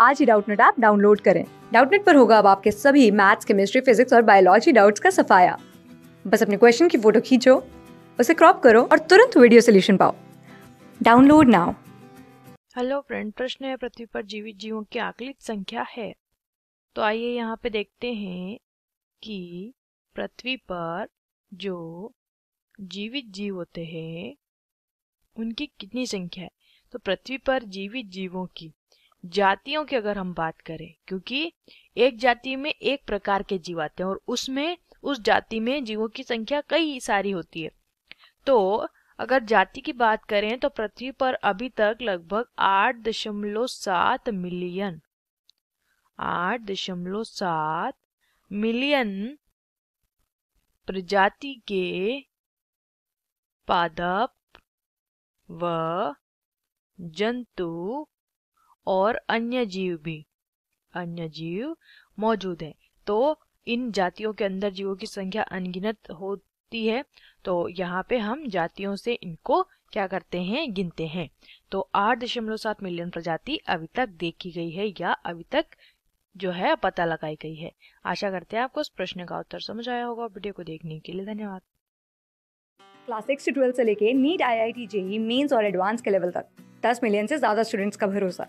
आज ही Doubtnut app download करें। डाउटनेट पर होगा अब आपके सभी मैथ्स, केमिस्ट्री, फिजिक्स और बायोलॉजी डाउट्स का सफाया। बस अपने क्वेश्चन की फ़ोटो खींचो, उसे क्रॉप करो और तुरंत वीडियो सोल्यूशन पाओ। Download now. हेलो फ्रेंड, प्रश्न है पृथ्वी पर जीवित जीवों की आकलित संख्या है। तो आइए यहाँ पे देखते हैं कि पृथ्वी पर जो जीवित जीव होते हैं, उनकी कितनी संख्या है? तो पृथ्वी पर जीवित जीवों की जातियों की अगर हम बात करें, क्योंकि एक जाति में एक प्रकार के जीव आते हैं और उसमें, उस जाति में जीवों की संख्या कई सारी होती है। तो अगर जाति की बात करें तो पृथ्वी पर अभी तक लगभग आठ दशमलव सात मिलियन, आठ दशमलव सात मिलियन प्रजाति के पादप व जंतु और अन्य जीव भी। अन्य जीव मौजूद हैं। तो इन जातियों के अंदर जीवों की संख्या अनगिनत होती है। तो यहाँ पे हम जातियों से इनको क्या करते हैं? गिनते हैं। तो आठ दशमलव सात मिलियन प्रजाति अभी तक देखी गई है या अभी तक जो है पता लगाई गई है। आशा करते हैं आपको इस प्रश्न का उत्तर समझ आया होगा। वीडियो को देखने के लिए धन्यवाद। क्लास सिक्स से ट्वेल्थ से लेके NEET I I T JEE mains और एडवांस के लेवल तक। दस मिलियन से ज़्यादा स्टूडेंट्स का भरोसा।